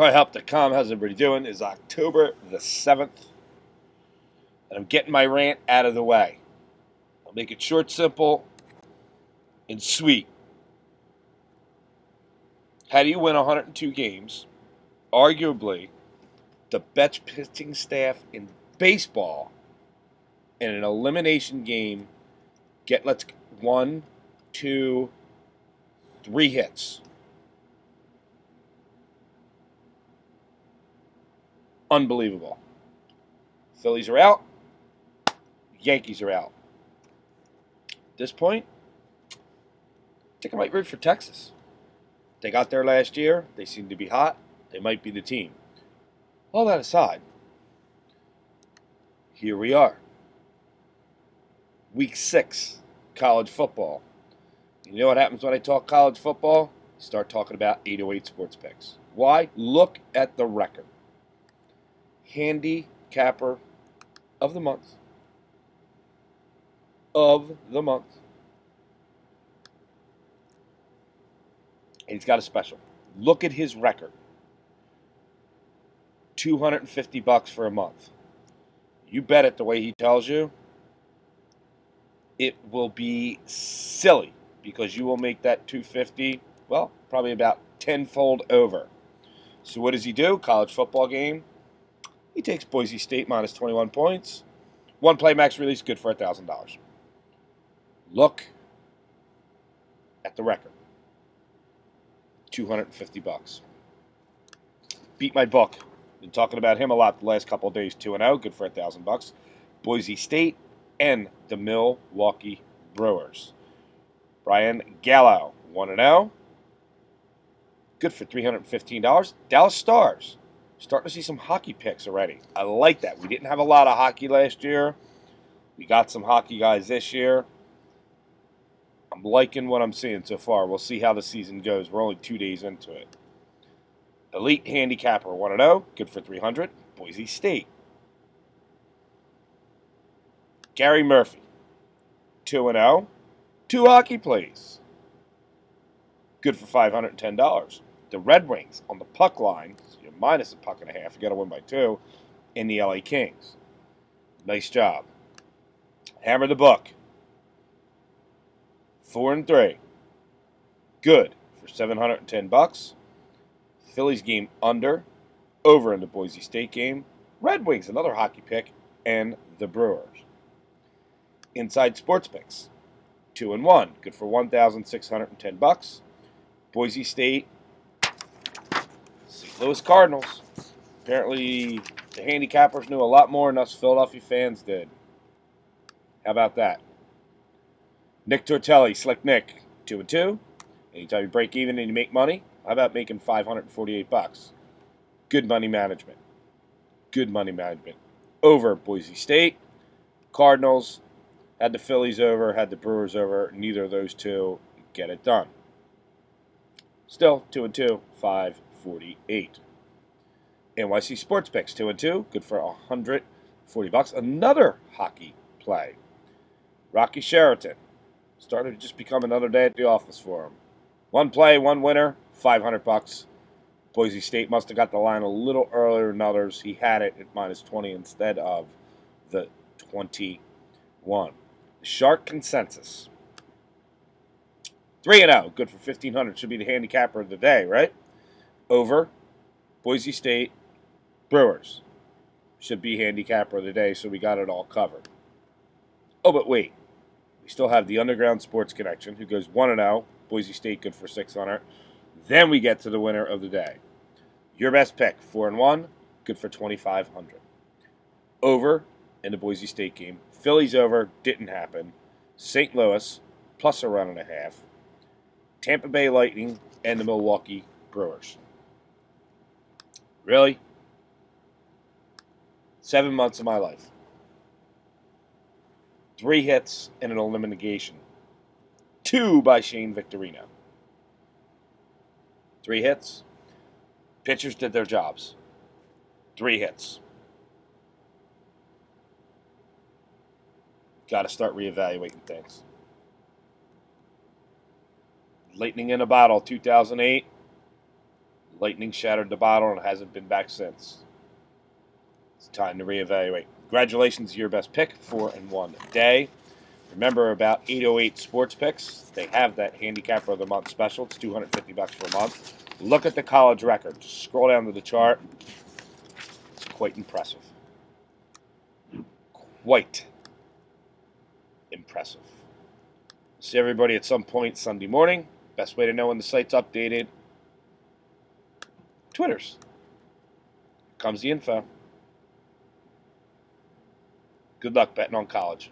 ParlayHelp.com, how's everybody doing? Is October the 7th. And I'm getting my rant out of the way. I'll make it short, simple, and sweet. How do you win 102 games? Arguably, the best pitching staff in baseball in an elimination game get let's one, two, three hits. Unbelievable. Phillies are out. Yankees are out. At this point, I think I might root for Texas. They got there last year. They seem to be hot. They might be the team. All that aside, here we are. Week six, college football. You know what happens when I talk college football? Start talking about 808 sports picks. Why? Look at the record handicapper of the month. Of the month. And he's got a special. Look at his record. 250 bucks for a month. You bet it the way he tells you, it will be silly because you will make that 250, well, probably about tenfold over. So what does he do? College football game, he takes Boise State minus 21 points. One play max release, good for $1,000. Look at the record 250 bucks. Beat my book. Been talking about him a lot the last couple of days. 2 0, good for a 1000 bucks. Boise State and the Milwaukee Brewers. Brian Gallo, 1 0. Good for $315. Dallas Stars starting to see some hockey picks already. I like that. We didn't have a lot of hockey last year. We got some hockey guys this year. I'm liking what I'm seeing so far. We'll see how the season goes. We're only two days into it. Elite handicapper 1 0, good for 300. Boise State. Gary Murphy, 2 0. Two hockey plays. Good for $510. The Red Wings on the puck line, so you're minus a puck and a half. You got to win by two. In the LA Kings. Nice job. Hammer the book. Four and three. Good for 710 bucks. Phillies game under. Over in the Boise State game. Red Wings, another hockey pick, and the Brewers. Inside Sports Picks. Two and one. Good for 1,610 bucks. Boise State Louis Cardinals. Apparently, the handicappers knew a lot more than us Philadelphia fans did. How about that? Nick Tortelli, Slick Nick, two and two. Anytime you break even and you make money, how about making 548 bucks? Good money management. Good money management. Over Boise State, Cardinals had the Phillies over, had the Brewers over. Neither of those two get it done. Still two and two, five 48. NYC Sports Picks 2 and 2, good for 140 bucks. Another hockey play. Rocky Sheraton started to just become another day at the office for him. One play, one winner, 500 bucks. Boise State must have got the line a little earlier than others. He had it at minus 20 instead of the 21. The Shark Consensus. 3 and 0, good for 1500. Should be the handicapper of the day, right? Over Boise State Brewers. Should be handicapper of the day, so we got it all covered. Oh, but wait. We still have the Underground Sports Connection, who goes 1 0. Boise State good for 600. Then we get to the winner of the day. Your best pick, 4 and 1, good for 2500. Over in the Boise State game. Phillies over, didn't happen. St. Louis, plus a run and a half. Tampa Bay Lightning, and the Milwaukee Brewers. Really? Seven months of my life. Three hits and an elimination. Two by Shane Victorino. Three hits. Pitchers did their jobs. Three hits. Got to start reevaluating things. Lightning in a Bottle, 2008. Lightning shattered the bottle and hasn't been back since. It's time to reevaluate. Congratulations, your best pick, four and one day. Remember about 808 Sports Picks. They have that handicapper of the month special. It's 250 bucks for a month. Look at the college record. Just scroll down to the chart. It's quite impressive. Quite impressive. See everybody at some point Sunday morning. Best way to know when the site's updated. Twitters. Comes the info. Good luck betting on college.